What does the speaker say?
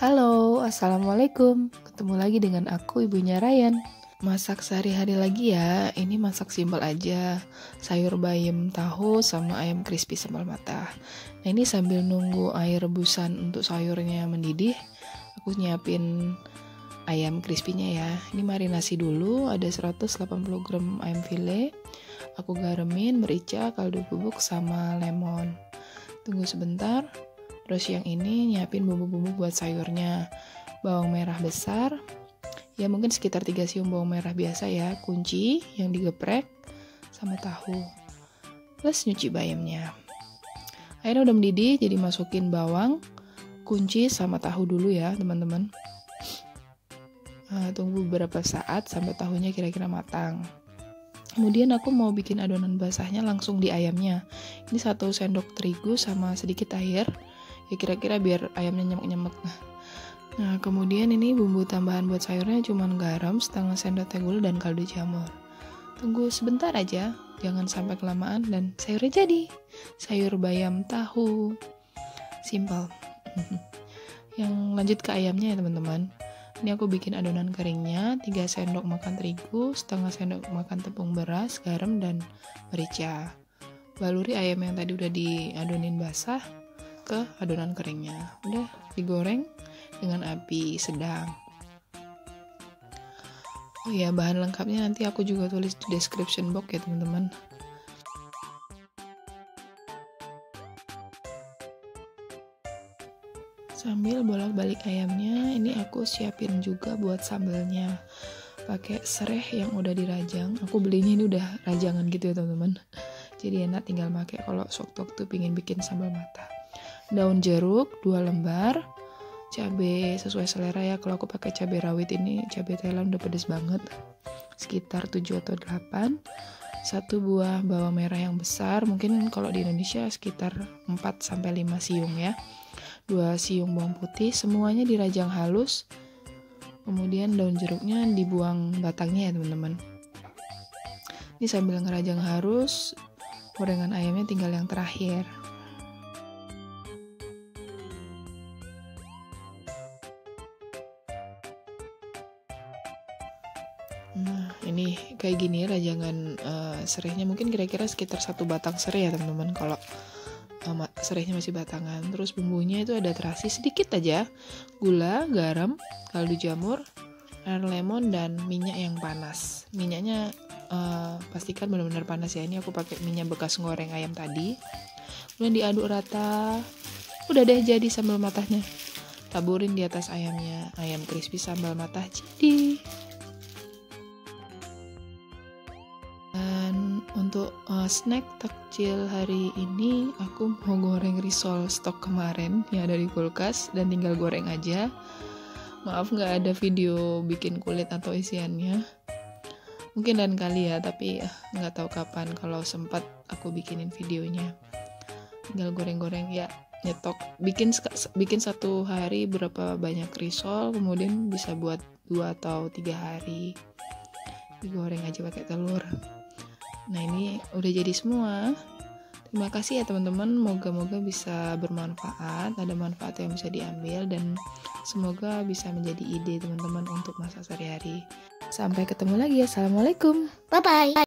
Halo, Assalamualaikum. Ketemu lagi dengan aku, ibunya Ryan. Masak sehari-hari lagi ya Ini masak simpel aja. Sayur bayam tahu sama ayam crispy sambal matah Nah ini sambil nunggu air rebusan untuk sayurnya mendidih Aku nyiapin ayam crispy-nya ya. Ini marinasi dulu Ada 180 gram ayam file. Aku garemin, merica, kaldu bubuk, sama lemon. Tunggu sebentar Terus yang ini nyiapin bumbu-bumbu buat sayurnya. Bawang merah besar, ya mungkin sekitar 3 siung bawang merah biasa ya, kunci yang digeprek, sama tahu. Plus nyuci bayamnya. Airnya udah mendidih, jadi masukin bawang, kunci sama tahu dulu ya teman-teman. Nah, tunggu beberapa saat sampai tahunya kira-kira matang. Kemudian aku mau bikin adonan basahnya langsung di ayamnya. Ini satu sendok terigu sama sedikit air ya kira-kira biar ayamnya nyemek-nyemek nah kemudian ini bumbu tambahan buat sayurnya cuma garam setengah sendok teh gula dan kaldu jamur. Tunggu sebentar aja jangan sampai kelamaan dan sayurnya jadi. Sayur bayam tahu. Simple yang lanjut ke ayamnya ya teman-teman. Ini aku bikin adonan keringnya 3 sendok makan terigu setengah sendok makan tepung beras garam dan merica. Baluri ayam yang tadi udah diadonin basah ke adonan keringnya. Udah digoreng dengan api sedang. Oh ya bahan lengkapnya nanti aku juga tulis di description box ya teman-teman. Sambil bolak-balik ayamnya ini aku siapin juga buat sambelnya. Pakai sereh yang udah dirajang. Aku belinya ini udah rajangan gitu ya teman-teman. Jadi enak tinggal pakai kalau sewaktu-waktu pingin bikin sambal mata daun jeruk dua lembar. Cabai sesuai selera ya kalau aku pakai cabai rawit ini. Cabai Thailand udah pedes banget. Sekitar 7 atau 8 satu buah bawang merah yang besar. Mungkin kalau di Indonesia sekitar 4 sampai 5 siung ya. Dua siung bawang putih semuanya dirajang halus. Kemudian daun jeruknya dibuang batangnya ya teman-teman. Ini sambil ngerajang halus gorengan ayamnya tinggal yang terakhir Nah, ini kayak gini rajangan uh, serihnya mungkin kira-kira sekitar satu batang serih ya teman-teman kalau uh, serihnya masih batangan. Terus bumbunya itu ada terasi sedikit aja, gula, garam, kaldu jamur, air lemon dan minyak yang panas. Minyaknya uh, pastikan benar-benar panas ya. Ini aku pakai minyak bekas goreng ayam tadi. Kemudian diaduk rata. Udah deh jadi sambal matahnya. Taburin di atas ayamnya. Ayam crispy sambal matah jadi. Untuk uh, snack takjil hari ini aku mau goreng risol stok kemarin yang ada di kulkas dan tinggal goreng aja. Maaf nggak ada video bikin kulit atau isiannya. Mungkin dan kali ya tapi uh, nggak tahu kapan kalau sempat aku bikinin videonya. Tinggal goreng-goreng ya nyetok. Bikin bikin satu hari berapa banyak risol kemudian bisa buat dua atau tiga hari. Digoreng aja pakai telur Nah ini udah jadi semua. Terima kasih ya teman-teman. Moga-moga bisa bermanfaat, ada manfaat yang bisa diambil dan semoga bisa menjadi ide teman-teman untuk masa sehari-hari. Sampai ketemu lagi. Assalamualaikum. Bye bye.